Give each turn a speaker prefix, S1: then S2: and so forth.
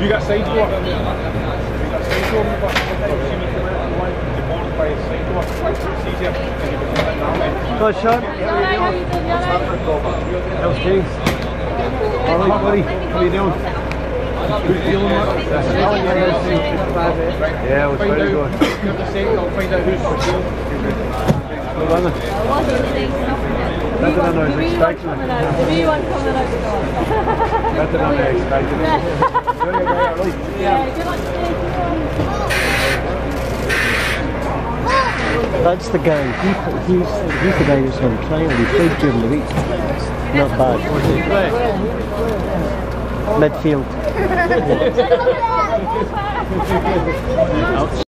S1: You got side door. You got side door on the bus. You've me come out and like you board by the side door. It's easier. Can you put that now?
S2: Hi Sean. How's things? Alright buddy, how you doing? Good feeling mate? Yeah, it was
S1: Find
S2: very
S1: out.
S2: good.
S1: Give the second, I'll find out who's for sale.
S2: Good wasn't it? Better than I was expecting.
S3: The new one coming out the door.
S2: Better than I expected. Very, very early.
S3: Yeah, good luck
S2: That's the guy. He, he's, he's the guy who's on trial. He played during the week. Not bad. Midfield.